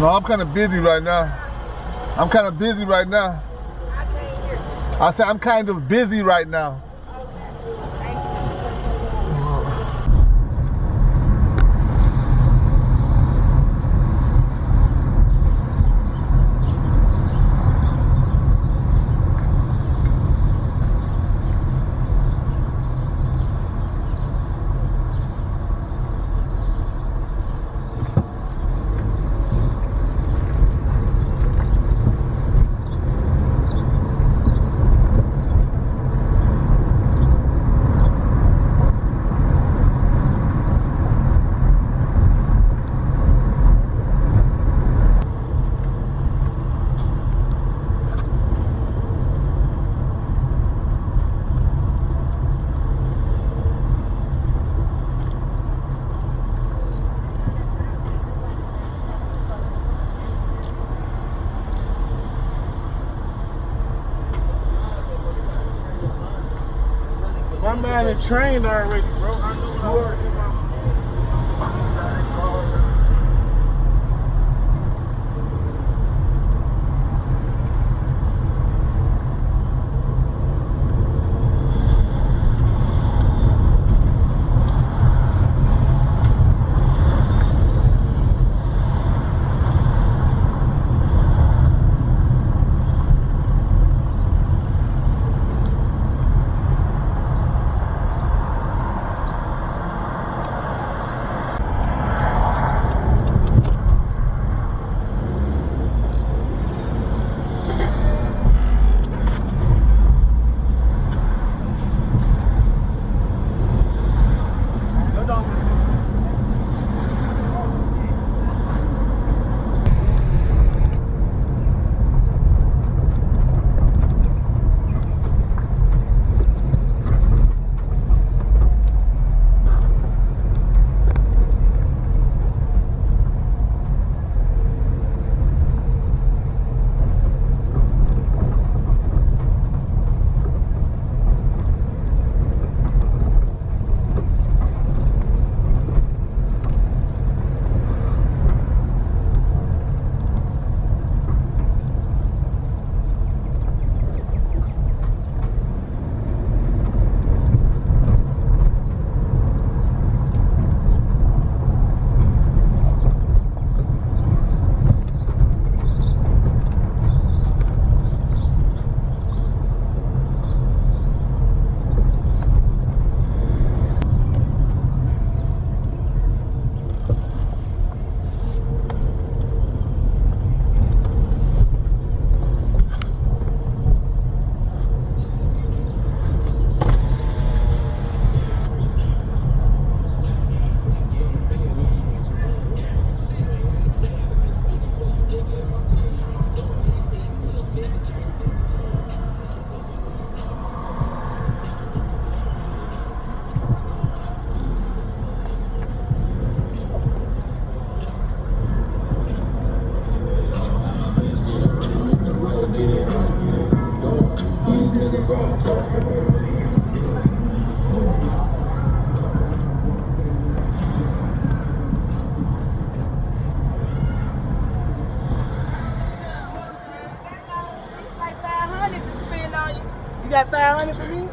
No, I'm kind of busy right now. I'm kind of busy right now. I can't hear. I said I'm kind of busy right now. My man is trained already, bro. I know what I you. Got 500 for me?